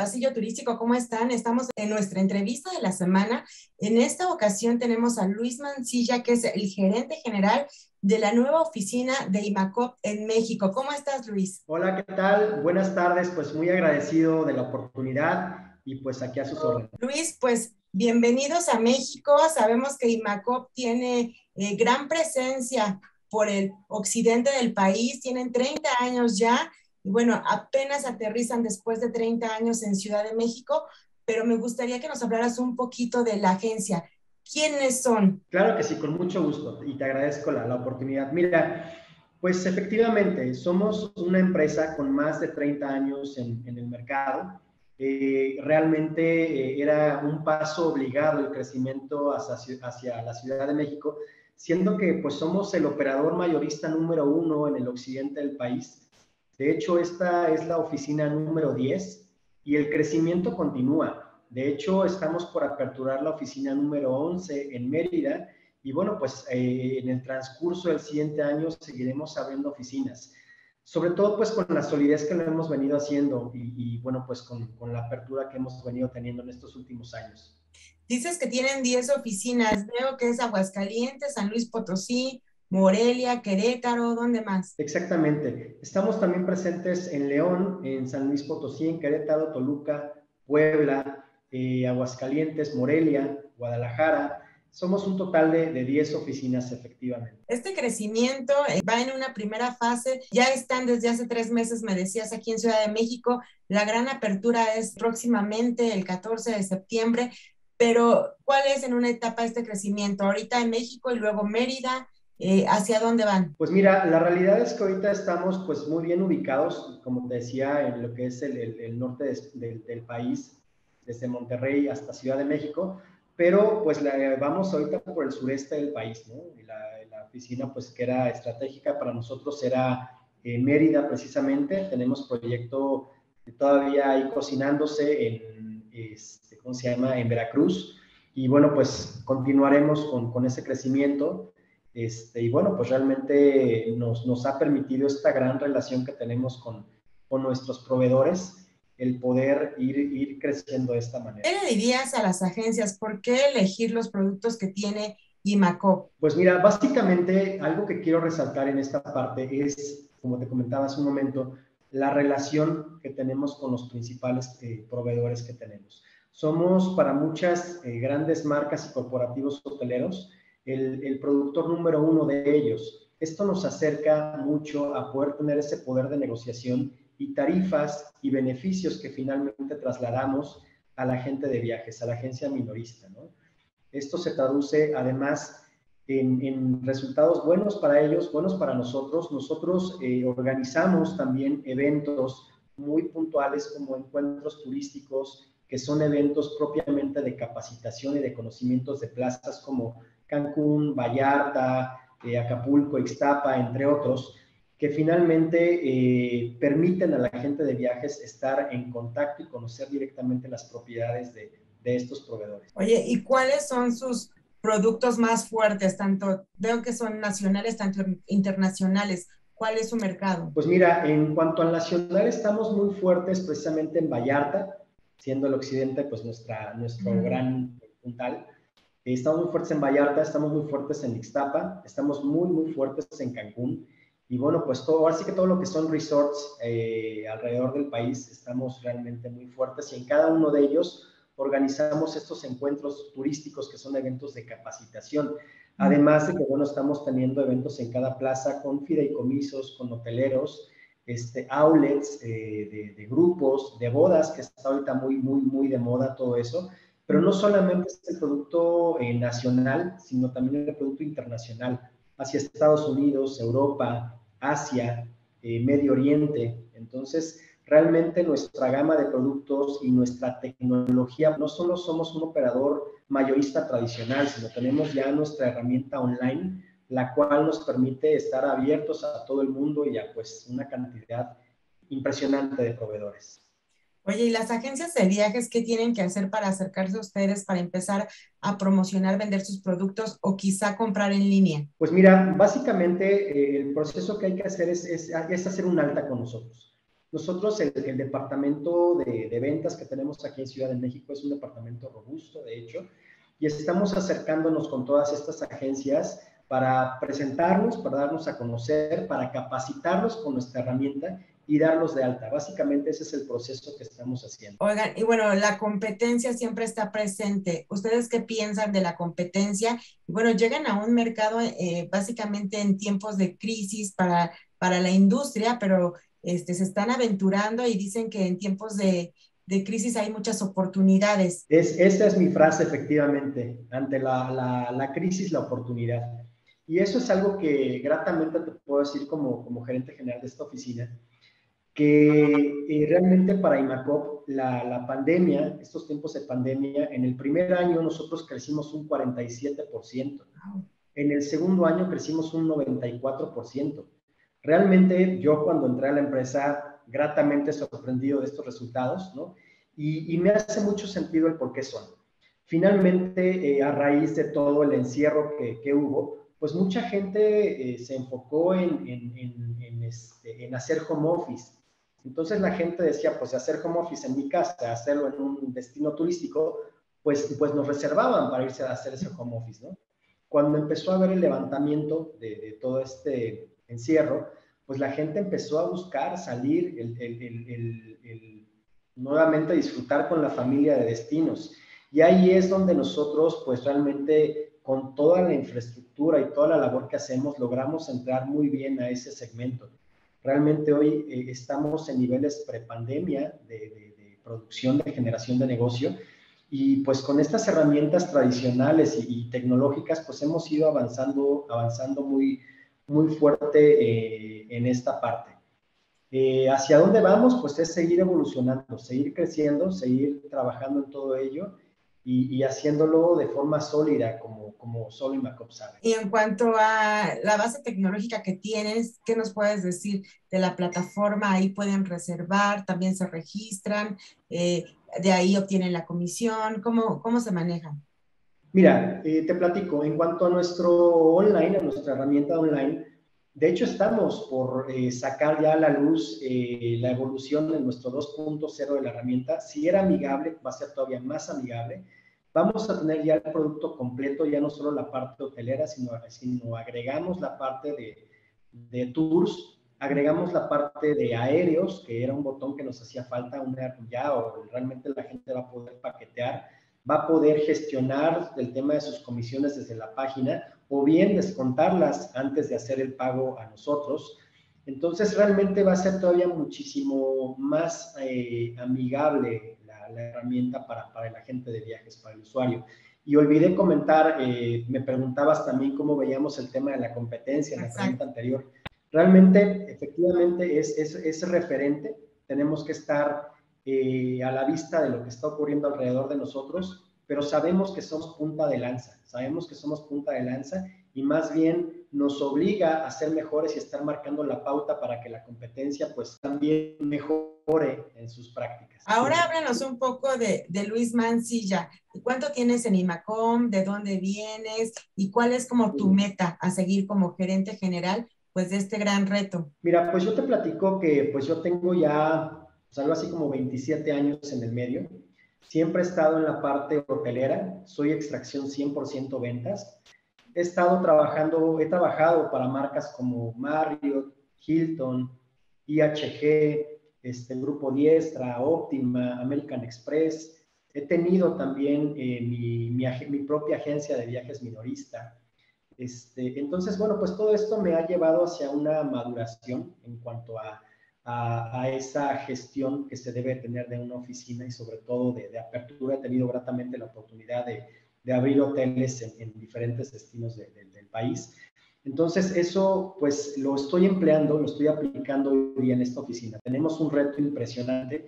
Pasillo Turístico, ¿cómo están? Estamos en nuestra entrevista de la semana. En esta ocasión tenemos a Luis Mancilla, que es el gerente general de la nueva oficina de IMACOP en México. ¿Cómo estás, Luis? Hola, ¿qué tal? Buenas tardes, pues muy agradecido de la oportunidad y pues aquí a sus órdenes. Luis, pues bienvenidos a México. Sabemos que IMACOP tiene eh, gran presencia por el occidente del país, tienen 30 años ya y bueno, apenas aterrizan después de 30 años en Ciudad de México, pero me gustaría que nos hablaras un poquito de la agencia. ¿Quiénes son? Claro que sí, con mucho gusto y te agradezco la, la oportunidad. Mira, pues efectivamente, somos una empresa con más de 30 años en, en el mercado. Eh, realmente eh, era un paso obligado el crecimiento hacia, hacia, la Ciudad de México, siendo que pues somos el operador mayorista número uno en el occidente del país de hecho, esta es la oficina número 10 y el crecimiento continúa. De hecho, estamos por aperturar la oficina número 11 en Mérida y bueno, pues eh, en el transcurso del siguiente año seguiremos abriendo oficinas. Sobre todo pues con la solidez que lo hemos venido haciendo y, bueno, pues con, con, la apertura que hemos venido teniendo en estos últimos años. Dices que tienen 10 oficinas, veo que es Aguascalientes, San Luis Potosí, Morelia, Querétaro, ¿dónde más? Exactamente. Estamos también presentes en León, en San Luis Potosí, en Querétaro, Toluca, Puebla, eh, Aguascalientes, Morelia, Guadalajara. Somos un total de, de 10 oficinas efectivamente. Este crecimiento eh, va en una primera fase. Ya están desde hace tres meses, me decías, aquí en Ciudad de México. La gran apertura es próximamente el 14 de septiembre. Pero, ¿cuál es en una etapa este crecimiento? Ahorita en México y luego Mérida, eh, ¿Hacia dónde van? Pues mira, la realidad es que ahorita estamos pues muy bien ubicados, como te decía, en lo que es el, el, norte del país, desde Monterrey hasta Ciudad de México, pero pues la, vamos ahorita por el sureste del país, ¿no? La, la, oficina pues que era estratégica para nosotros era en Mérida precisamente, tenemos proyecto todavía ahí cocinándose en, este, ¿cómo se llama?, en Veracruz, y bueno, pues continuaremos con, con ese crecimiento. Este, y bueno, pues realmente nos, nos, ha permitido esta gran relación que tenemos con, con nuestros proveedores, el poder ir, ir, creciendo de esta manera. ¿Qué le dirías a las agencias? ¿Por qué elegir los productos que tiene IMACO? Pues mira, básicamente algo que quiero resaltar en esta parte es, como te comentaba hace un momento, la relación que tenemos con los principales eh, proveedores que tenemos. Somos para muchas eh, grandes marcas y corporativos hoteleros, el, productor número uno de ellos. Esto nos acerca mucho a poder tener ese poder de negociación y tarifas y beneficios que finalmente trasladamos a la gente de viajes, a la agencia minorista. Esto se traduce además en, resultados buenos para ellos, buenos para nosotros. Nosotros eh, organizamos también eventos muy puntuales como encuentros turísticos, que son eventos propiamente de capacitación y de conocimientos de plazas como Cancún, Vallarta, eh, Acapulco, Ixtapa, entre otros, que finalmente eh, permiten a la gente de viajes estar en contacto y conocer directamente las propiedades de, de estos proveedores. Oye, ¿y cuáles son sus productos más fuertes? Tanto veo que son nacionales, tanto internacionales. ¿Cuál es su mercado? Pues mira, en cuanto al nacional estamos muy fuertes precisamente en Vallarta, siendo el occidente pues nuestra, nuestro gran puntal. Estamos muy fuertes en Vallarta, estamos muy fuertes en Ixtapa, estamos muy, muy fuertes en Cancún. Y bueno, pues todo, ahora sí que todo lo que son resorts eh, alrededor del país, estamos realmente muy fuertes y en cada uno de ellos organizamos estos encuentros turísticos que son eventos de capacitación. Además de que, bueno, estamos teniendo eventos en cada plaza con fideicomisos, con hoteleros, este, outlets eh, de, de, grupos, de bodas, que está ahorita muy, muy, muy de moda todo eso. Pero no solamente es el producto eh, nacional, sino también el producto internacional hacia Estados Unidos, Europa, Asia, eh, Medio Oriente. Entonces, realmente nuestra gama de productos y nuestra tecnología, no solo somos un operador mayorista tradicional, sino tenemos ya nuestra herramienta online, la cual nos permite estar abiertos a todo el mundo y a pues una cantidad impresionante de proveedores. Oye, ¿y las agencias de viajes qué tienen que hacer para acercarse a ustedes, para empezar a promocionar, vender sus productos o quizá comprar en línea? Pues mira, básicamente eh, el proceso que hay que hacer es, es, es, hacer un alta con nosotros. Nosotros, el, departamento de, de, ventas que tenemos aquí en Ciudad de México es un departamento robusto, de hecho, y estamos acercándonos con todas estas agencias para presentarnos, para darnos a conocer, para capacitarlos con nuestra herramienta y darlos de alta. Básicamente ese es el proceso que estamos haciendo. Oigan, y bueno, la competencia siempre está presente. ¿Ustedes qué piensan de la competencia? bueno, llegan a un mercado eh, básicamente en tiempos de crisis para, para la industria, pero este, se están aventurando y dicen que en tiempos de, de crisis hay muchas oportunidades. Es, esa es mi frase, efectivamente. Ante la, la, la, crisis, la oportunidad. Y eso es algo que gratamente te puedo decir como, como gerente general de esta oficina, que eh, realmente para IMACOP la, la, pandemia, estos tiempos de pandemia, en el primer año nosotros crecimos un 47%, en el segundo año crecimos un 94%. Realmente yo cuando entré a la empresa gratamente sorprendido de estos resultados, ¿no? Y, me hace mucho sentido el por qué son. Finalmente, eh, a raíz de todo el encierro que, hubo, pues mucha gente eh, se enfocó en, en, este, en, hacer home office. Entonces la gente decía, pues hacer home office en mi casa, hacerlo en un destino turístico, pues, pues nos reservaban para irse a hacer ese home office, ¿no? Cuando empezó a haber el levantamiento de, todo este encierro, pues la gente empezó a buscar salir, nuevamente disfrutar con la familia de destinos. Y ahí es donde nosotros, pues realmente con toda la infraestructura y toda la labor que hacemos, logramos entrar muy bien a ese segmento. Realmente hoy eh, estamos en niveles prepandemia de, de, producción, de generación de negocio, y pues con estas herramientas tradicionales y, y, tecnológicas, pues hemos ido avanzando, avanzando muy, muy fuerte eh, en esta parte. Eh, ¿Hacia dónde vamos? Pues es seguir evolucionando, seguir creciendo, seguir trabajando en todo ello y, haciéndolo de forma sólida, como, como solo Imacop sabe. Y en cuanto a la base tecnológica que tienes, ¿qué nos puedes decir de la plataforma? Ahí pueden reservar, también se registran, eh, de ahí obtienen la comisión, ¿cómo, cómo se manejan? Mira, eh, te platico, en cuanto a nuestro online, a nuestra herramienta online, de hecho estamos por eh, sacar ya a la luz eh, la evolución de nuestro 2.0 de la herramienta. Si era amigable, va a ser todavía más amigable. Vamos a tener ya el producto completo, ya no solo la parte hotelera, sino, sino agregamos la parte de, de tours, agregamos la parte de aéreos, que era un botón que nos hacía falta, una, ya o realmente la gente va a poder paquetear va a poder gestionar el tema de sus comisiones desde la página o bien descontarlas antes de hacer el pago a nosotros. Entonces realmente va a ser todavía muchísimo más eh, amigable la, herramienta para, para, el agente de viajes, para el usuario. Y olvidé comentar, eh, me preguntabas también cómo veíamos el tema de la competencia en la pregunta anterior. Realmente, efectivamente, es, es, es referente. Tenemos que estar eh, a la vista de lo que está ocurriendo alrededor de nosotros, pero sabemos que somos punta de lanza, sabemos que somos punta de lanza y más bien nos obliga a ser mejores y estar marcando la pauta para que la competencia pues también mejore en sus prácticas. Ahora háblanos un poco de, de Luis Mancilla. ¿Cuánto tienes en IMACOM? ¿De dónde vienes? ¿Y cuál es como tu meta a seguir como gerente general pues de este gran reto? Mira, pues yo te platico que pues yo tengo ya pues algo así como 27 años en el medio. Siempre he estado en la parte hotelera, soy extracción 100% ventas. He estado trabajando, he trabajado para marcas como Marriott, Hilton, IHG, este, Grupo Diestra, Optima, American Express. He tenido también eh, mi, mi, propia agencia de viajes minorista. Este, entonces, bueno, pues todo esto me ha llevado hacia una maduración en cuanto a a, esa gestión que se debe tener de una oficina y sobre todo de, apertura. He tenido gratamente la oportunidad de, abrir hoteles en, diferentes destinos del país. Entonces, eso pues lo estoy empleando, lo estoy aplicando hoy día en esta oficina. Tenemos un reto impresionante.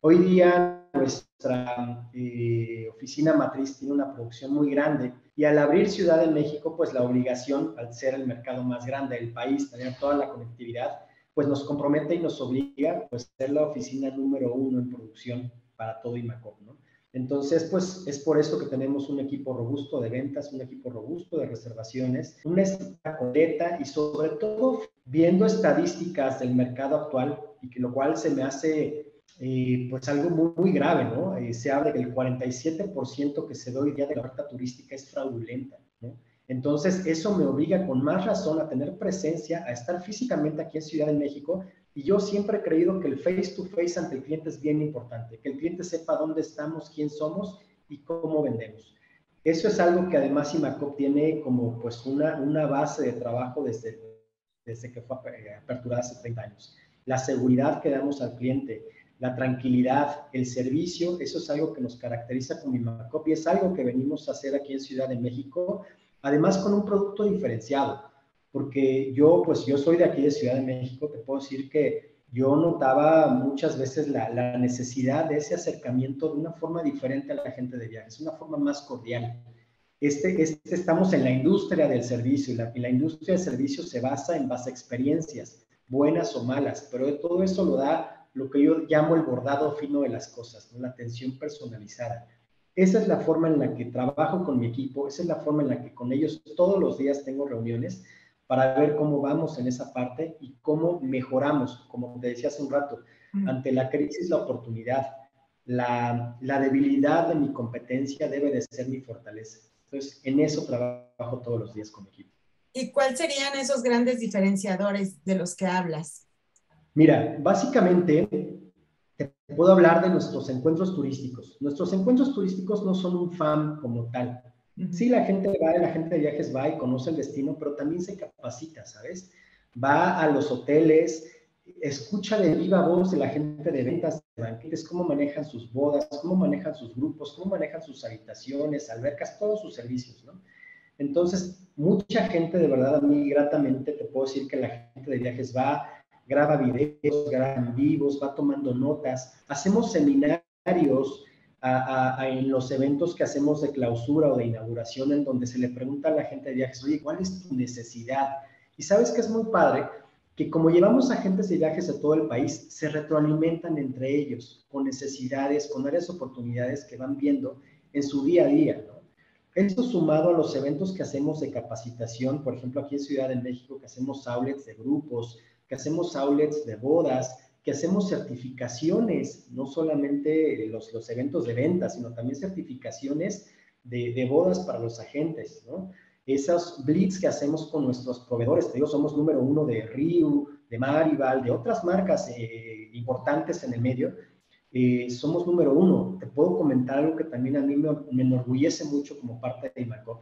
Hoy día nuestra eh, oficina matriz tiene una producción muy grande y al abrir Ciudad de México, pues la obligación, al ser el mercado más grande del país, tener toda la conectividad, pues nos compromete y nos obliga pues, a ser la oficina número uno en producción para todo IMACOP, ¿no? Entonces, pues es por eso que tenemos un equipo robusto de ventas, un equipo robusto de reservaciones, una completa y sobre todo viendo estadísticas del mercado actual, y que lo cual se me hace eh, pues algo muy, muy grave, ¿no? Eh, se habla del 47% que se da hoy día de la oferta turística es fraudulenta, ¿no? Entonces, eso me obliga con más razón a tener presencia, a estar físicamente aquí en Ciudad de México. Y yo siempre he creído que el face to face ante el cliente es bien importante, que el cliente sepa dónde estamos, quién somos y cómo vendemos. Eso es algo que además IMACOP tiene como pues una, una base de trabajo desde, desde que fue aperturada hace 30 años. La seguridad que damos al cliente, la tranquilidad, el servicio, eso es algo que nos caracteriza como IMACOP y es algo que venimos a hacer aquí en Ciudad de México, además con un producto diferenciado, porque yo pues yo soy de aquí de Ciudad de México, te puedo decir que yo notaba muchas veces la, necesidad de ese acercamiento de una forma diferente a la gente de viajes, una forma más cordial. Este, este estamos en la industria del servicio y la, industria del servicio se basa en base a experiencias, buenas o malas, pero de todo eso lo da lo que yo llamo el bordado fino de las cosas, la atención personalizada. Esa es la forma en la que trabajo con mi equipo, esa es la forma en la que con ellos todos los días tengo reuniones para ver cómo vamos en esa parte y cómo mejoramos, como te decía hace un rato, ante la crisis, la oportunidad, la, la, debilidad de mi competencia debe de ser mi fortaleza. Entonces, en eso trabajo todos los días con mi equipo. ¿Y cuáles serían esos grandes diferenciadores de los que hablas? Mira, básicamente te puedo hablar de nuestros encuentros turísticos. Nuestros encuentros turísticos no son un fan como tal. Sí, la gente va, la gente de viajes va y conoce el destino, pero también se capacita, ¿sabes? Va a los hoteles, escucha de viva voz de la gente de ventas de banquetes cómo manejan sus bodas, cómo manejan sus grupos, cómo manejan sus habitaciones, albercas, todos sus servicios, ¿no? Entonces, mucha gente, de verdad, a mí gratamente te puedo decir que la gente de viajes va, graba videos, graba en vivos, va tomando notas, hacemos seminarios en los eventos que hacemos de clausura o de inauguración, en donde se le pregunta a la gente de viajes, oye, ¿cuál es tu necesidad? Y sabes que es muy padre que como llevamos agentes de viajes de todo el país, se retroalimentan entre ellos con necesidades, con áreas oportunidades que van viendo en su día a día. ¿no? Esto sumado a los eventos que hacemos de capacitación, por ejemplo, aquí en Ciudad de México, que hacemos outlets de grupos, que hacemos outlets de bodas, que hacemos certificaciones, no solamente los, los eventos de venta, sino también certificaciones de, de, bodas para los agentes, ¿no? Esos blitz que hacemos con nuestros proveedores, te digo, somos número uno de Riu, de Marival, de otras marcas eh, importantes en el medio, eh, somos número uno. Te puedo comentar algo que también a mí me, me enorgullece mucho como parte de IMACOP,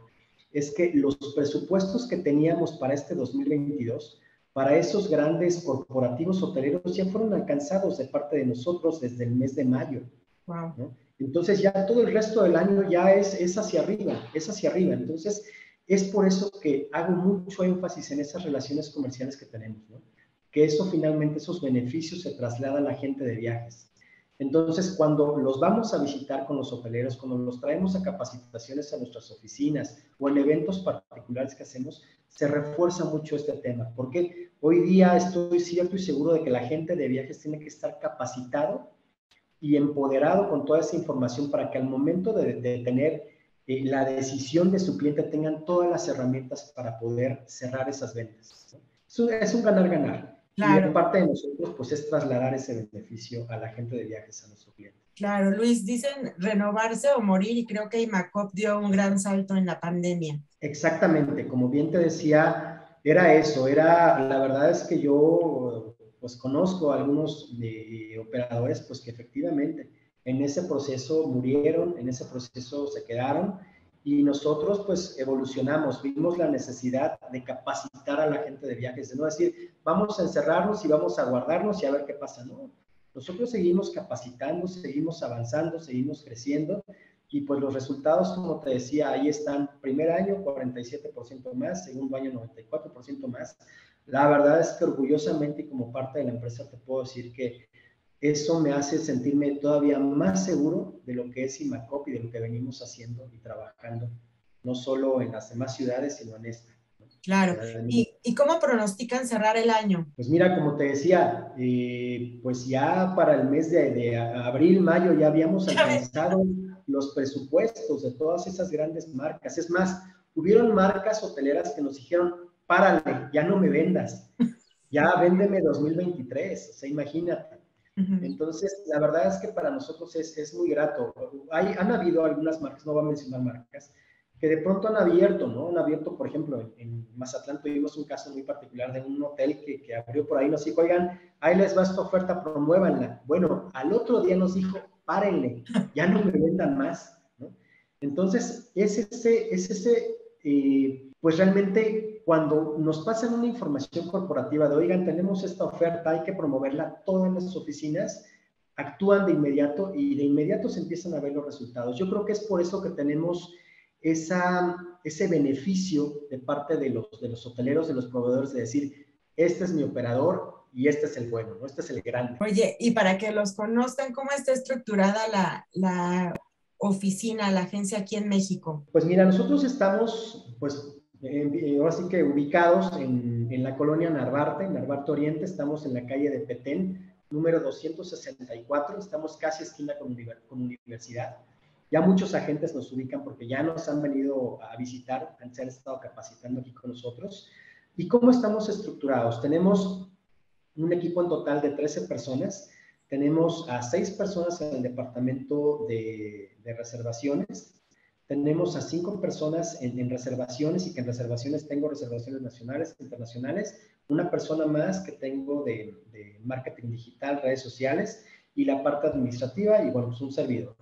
es que los presupuestos que teníamos para este 2022 para esos grandes corporativos hoteleros ya fueron alcanzados de parte de nosotros desde el mes de mayo. Entonces ya todo el resto del año ya es, es hacia arriba, es hacia arriba. Entonces es por eso que hago mucho énfasis en esas relaciones comerciales que tenemos, que eso finalmente, esos beneficios se trasladan a la gente de viajes. Entonces, cuando los vamos a visitar con los hoteleros, cuando los traemos a capacitaciones a nuestras oficinas o en eventos particulares que hacemos, se refuerza mucho este tema, porque hoy día estoy cierto y seguro de que la gente de viajes tiene que estar capacitado y empoderado con toda esa información para que al momento de, tener eh, la decisión de su cliente tengan todas las herramientas para poder cerrar esas ventas. es un ganar-ganar. Claro. Y parte de nosotros, pues, es trasladar ese beneficio a la gente de viajes, a nuestro cliente. Claro, Luis, dicen renovarse o morir y creo que IMACOP dio un gran salto en la pandemia. Exactamente, como bien te decía, era eso, era, la verdad es que yo, pues, conozco a algunos de, operadores, pues, que efectivamente en ese proceso murieron, en ese proceso se quedaron y nosotros pues evolucionamos, vimos la necesidad de capacitar a la gente de viajes, de no decir, vamos a encerrarnos y vamos a guardarnos y a ver qué pasa, no. Nosotros seguimos capacitando, seguimos avanzando, seguimos creciendo y pues los resultados, como te decía, ahí están, primer año 47% más, segundo año 94% más. La verdad es que orgullosamente y como parte de la empresa te puedo decir que eso me hace sentirme todavía más seguro de lo que es IMACOP y de lo que venimos haciendo y trabajando, no solo en las demás ciudades, sino en esta. Claro. ¿Y, ¿Y, cómo pronostican cerrar el año? Pues mira, como te decía, eh, pues ya para el mes de, de abril, mayo, ya habíamos alcanzado los presupuestos de todas esas grandes marcas. Es más, hubieron marcas hoteleras que nos dijeron, párale, ya no me vendas. Ya véndeme 2023, o sea, imagínate. Entonces, la verdad es que para nosotros es, es muy grato. Hay, han habido algunas marcas, no voy a mencionar marcas, que de pronto han abierto, ¿no? Han abierto, por ejemplo, en, Mazatlán tuvimos un caso muy particular de un hotel que, que, abrió por ahí, nos dijo, oigan, ahí les va esta oferta, promuévanla. Bueno, al otro día nos dijo, párenle, ya no me vendan más, ¿no? Entonces, es ese, es ese eh, pues realmente cuando nos pasan una información corporativa de, oigan, tenemos esta oferta, hay que promoverla todas las oficinas, actúan de inmediato y de inmediato se empiezan a ver los resultados. Yo creo que es por eso que tenemos esa, ese beneficio de parte de los, de los hoteleros, de los proveedores, de decir, este es mi operador y este es el bueno, ¿no? este es el grande. Oye, y para que los conozcan, ¿cómo está estructurada la, la oficina, la agencia aquí en México? Pues mira, nosotros estamos, pues, ahora sí que ubicados en, en, la colonia Narvarte, Narvarte Oriente, estamos en la calle de Petén, número 264, estamos casi esquina con, universidad. Ya muchos agentes nos ubican porque ya nos han venido a visitar, se han estado capacitando aquí con nosotros. ¿Y cómo estamos estructurados? Tenemos un equipo en total de 13 personas tenemos a seis personas en el departamento de, reservaciones. Tenemos a cinco personas en, reservaciones y que en reservaciones tengo reservaciones nacionales, internacionales. Una persona más que tengo de, marketing digital, redes sociales y la parte administrativa y bueno, pues un servidor.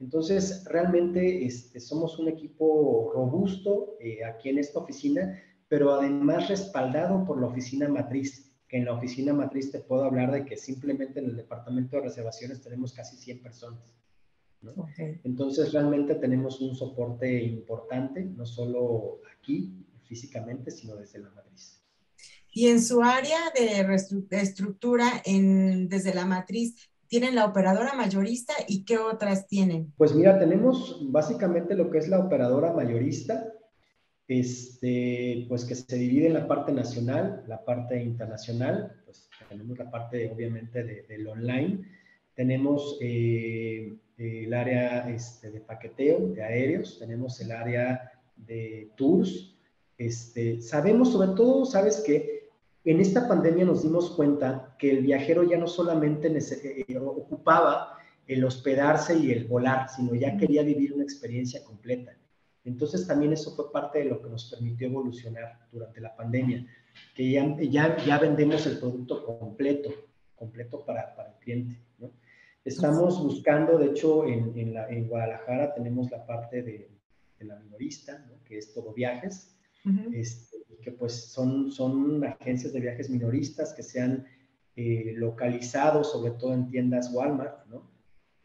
Entonces, realmente este, somos un equipo robusto eh, aquí en esta oficina, pero además respaldado por la oficina matriz en la oficina matriz te puedo hablar de que simplemente en el departamento de reservaciones tenemos casi 100 personas. Entonces realmente tenemos un soporte importante, no solo aquí físicamente, sino desde la matriz. Y en su área de, estructura, en, desde la matriz, ¿tienen la operadora mayorista y qué otras tienen? Pues mira, tenemos básicamente lo que es la operadora mayorista, este, pues que se divide en la parte nacional, la parte internacional, pues tenemos la parte obviamente de, del online, tenemos eh, el área este, de paqueteo de aéreos, tenemos el área de tours, este, sabemos sobre todo, sabes que en esta pandemia nos dimos cuenta que el viajero ya no solamente eh, ocupaba el hospedarse y el volar, sino ya quería vivir una experiencia completa. Entonces también eso fue parte de lo que nos permitió evolucionar durante la pandemia, que ya, ya, ya vendemos el producto completo, completo para, para el cliente. Estamos buscando, de hecho, en, en, la, en Guadalajara tenemos la parte de, de la minorista, ¿no? que es todo viajes, este, que pues son, son agencias de viajes minoristas que se han eh, localizado sobre todo en tiendas Walmart, ¿no?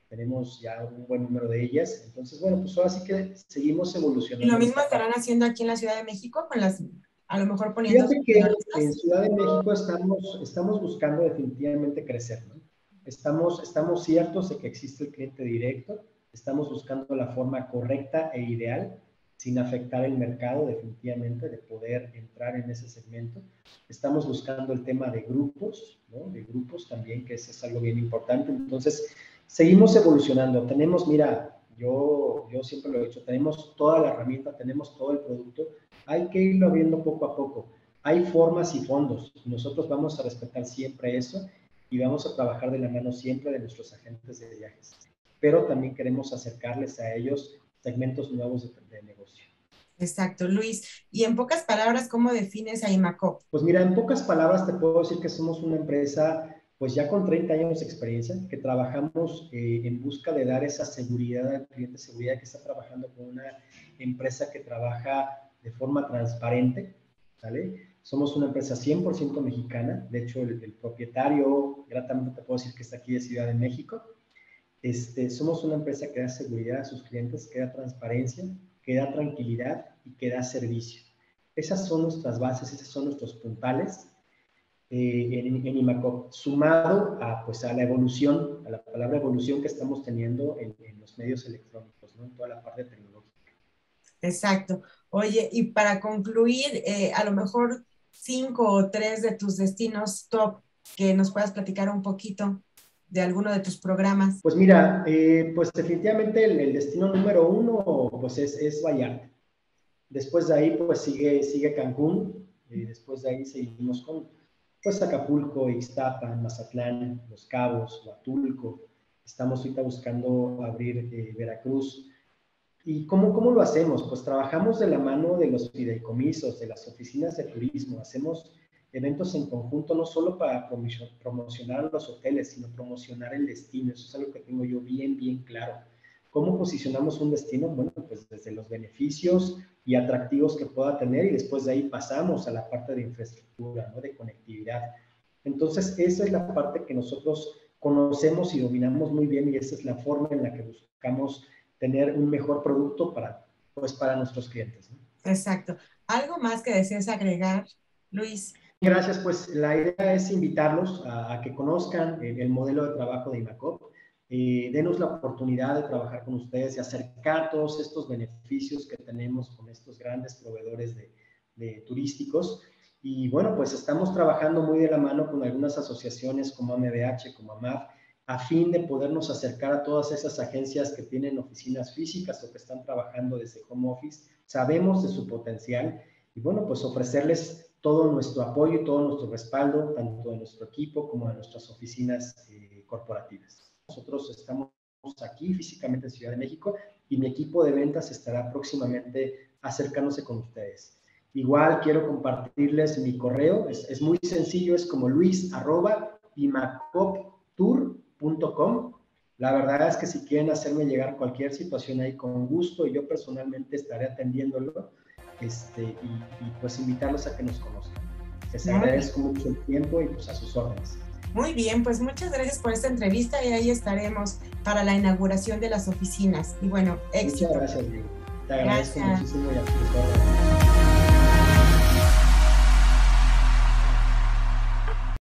tenemos ya un buen número de ellas. Entonces, bueno, pues ahora sí que seguimos evolucionando. ¿Y lo mismo estarán haciendo aquí en la Ciudad de México con las, a lo mejor poniendo... Fíjate que en Ciudad de México estamos, estamos buscando definitivamente crecer, ¿no? Estamos, estamos ciertos de que existe el cliente directo, estamos buscando la forma correcta e ideal sin afectar el mercado definitivamente de poder entrar en ese segmento. Estamos buscando el tema de grupos, ¿no? De grupos también, que eso es algo bien importante. Entonces, seguimos evolucionando. Tenemos, mira, yo, yo siempre lo he dicho, tenemos toda la herramienta, tenemos todo el producto. Hay que irlo viendo poco a poco. Hay formas y fondos. nosotros vamos a respetar siempre eso y vamos a trabajar de la mano siempre de nuestros agentes de viajes. Pero también queremos acercarles a ellos segmentos nuevos de, de negocio. Exacto, Luis. Y en pocas palabras, ¿cómo defines a IMACOP? Pues mira, en pocas palabras te puedo decir que somos una empresa pues ya con 30 años de experiencia, que trabajamos eh, en busca de dar esa seguridad al cliente, seguridad que está trabajando con una empresa que trabaja de forma transparente, ¿sale? Somos una empresa 100% mexicana, de hecho el, propietario, gratamente te puedo decir que está aquí de Ciudad de México. Este, somos una empresa que da seguridad a sus clientes, que da transparencia, que da tranquilidad y que da servicio. Esas son nuestras bases, esos son nuestros puntales eh, en, en, IMACOP, sumado a, pues, a la evolución, a la palabra evolución que estamos teniendo en, los medios electrónicos, ¿no? en toda la parte tecnológica. Exacto. Oye, y para concluir, eh, a lo mejor cinco o tres de tus destinos top que nos puedas platicar un poquito de alguno de tus programas. Pues mira, eh, pues definitivamente el, destino número uno pues es, es Vallarta. Después de ahí pues sigue, sigue Cancún y después de ahí seguimos con, pues Acapulco, Ixtapa, Mazatlán, Los Cabos, Huatulco. Estamos ahorita buscando abrir eh, Veracruz. ¿Y cómo, cómo lo hacemos? Pues trabajamos de la mano de los fideicomisos, de las oficinas de turismo. Hacemos eventos en conjunto, no solo para promocionar los hoteles, sino promocionar el destino. Eso es algo que tengo yo bien, bien claro. ¿Cómo posicionamos un destino? Bueno, pues desde los beneficios y atractivos que pueda tener y después de ahí pasamos a la parte de infraestructura, ¿no? de conectividad. Entonces, esa es la parte que nosotros conocemos y dominamos muy bien y esa es la forma en la que buscamos tener un mejor producto para, pues, para nuestros clientes. Exacto. ¿Algo más que desees agregar, Luis? Gracias, pues la idea es invitarlos a, que conozcan el, modelo de trabajo de IMACOP, eh, denos la oportunidad de trabajar con ustedes y acercar todos estos beneficios que tenemos con estos grandes proveedores de, de turísticos. Y bueno, pues estamos trabajando muy de la mano con algunas asociaciones como AMBH, como AMAF, a fin de podernos acercar a todas esas agencias que tienen oficinas físicas o que están trabajando desde home office. Sabemos de su potencial y bueno, pues ofrecerles todo nuestro apoyo y todo nuestro respaldo, tanto de nuestro equipo como de nuestras oficinas eh, corporativas. Nosotros estamos aquí físicamente en Ciudad de México y mi equipo de ventas estará próximamente acercándose con ustedes. Igual quiero compartirles mi correo, es, es muy sencillo, es como luis arroba La verdad es que si quieren hacerme llegar cualquier situación ahí con gusto, yo personalmente estaré atendiéndolo este, y, pues invitarlos a que nos conozcan. Les agradezco mucho el tiempo y pues a sus órdenes. Muy bien, pues muchas gracias por esta entrevista y ahí estaremos para la inauguración de las oficinas. Y bueno, éxito. Muchas gracias, Diego. Te agradezco muchísimo y a